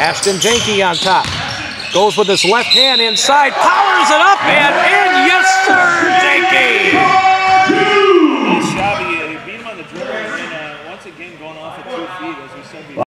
Ashton Jenke on top. Goes with his left hand inside, powers it up and in. Yes, sir, Jenke. Nice he beat him on the dribble and uh, once again going off at two feet, as we said before.